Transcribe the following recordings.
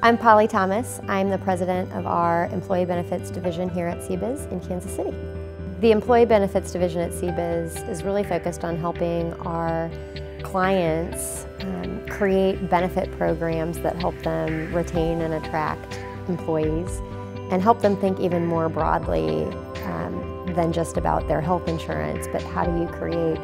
I'm Polly Thomas. I'm the president of our Employee Benefits Division here at CBIZ in Kansas City. The Employee Benefits Division at CBIZ is really focused on helping our clients um, create benefit programs that help them retain and attract employees and help them think even more broadly um, than just about their health insurance, but how do you create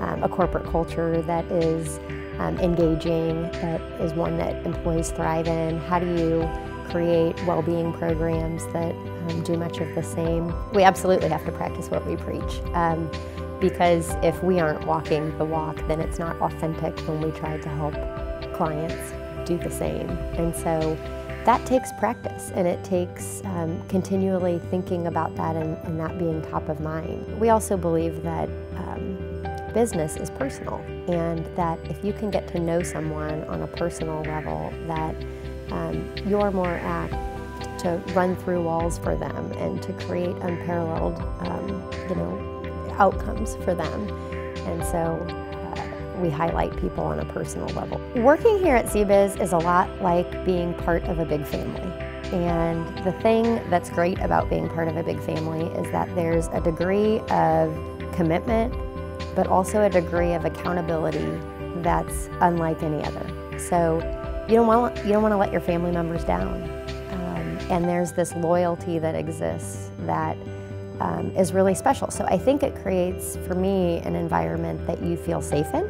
um, a corporate culture that is um, engaging, that is one that employees thrive in? How do you create well-being programs that um, do much of the same? We absolutely have to practice what we preach um, because if we aren't walking the walk, then it's not authentic when we try to help clients do the same. And so that takes practice and it takes um, continually thinking about that and, and, that being top of mind. We also believe that um, business is personal and that if you can get to know someone on a personal level that um, you're more apt to run through walls for them and to create unparalleled um, you know outcomes for them and so uh, we highlight people on a personal level. Working here at CBIZ is a lot like being part of a big family. And the thing that's great about being part of a big family is that there's a degree of commitment but also a degree of accountability that's unlike any other. So you don't want you don't want to let your family members down, um, and there's this loyalty that exists that um, is really special. So I think it creates for me an environment that you feel safe in,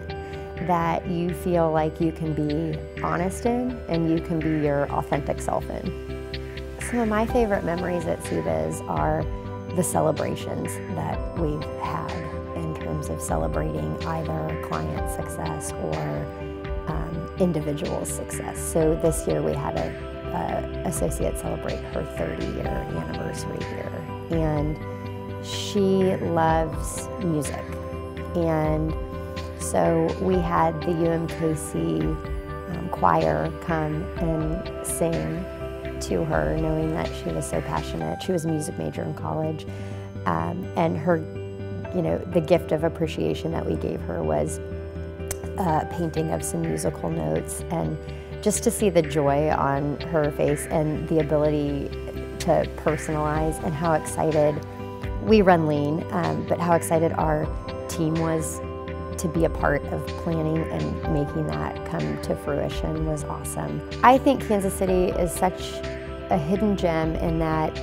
that you feel like you can be honest in, and you can be your authentic self in. Some of my favorite memories at CBIZ are the celebrations that we've had of celebrating either client success or um, individual success. So this year we had a, a associate celebrate her 30 year anniversary here. And she loves music. And so we had the UMKC um, choir come and sing to her, knowing that she was so passionate. She was a music major in college. Um, and her you know, the gift of appreciation that we gave her was a painting of some musical notes and just to see the joy on her face and the ability to personalize and how excited we run lean, um, but how excited our team was to be a part of planning and making that come to fruition was awesome. I think Kansas City is such a hidden gem in that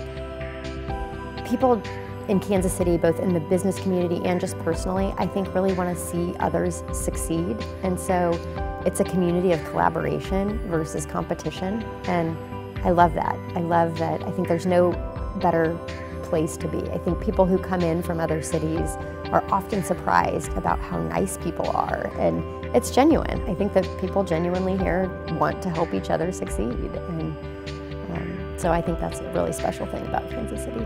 people in Kansas City, both in the business community and just personally, I think really want to see others succeed. And so it's a community of collaboration versus competition. And I love that. I love that. I think there's no better place to be. I think people who come in from other cities are often surprised about how nice people are. And it's genuine. I think that people genuinely here want to help each other succeed. And um, so I think that's a really special thing about Kansas City.